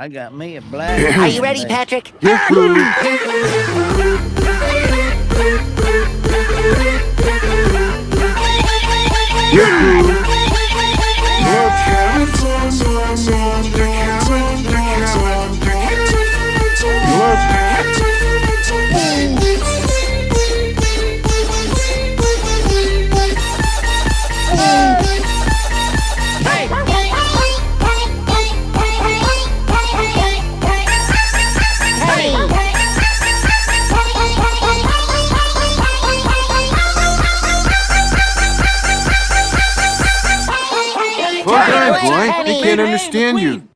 I got me a black. Are you ready, Patrick? Quiet, boy. They can't understand you.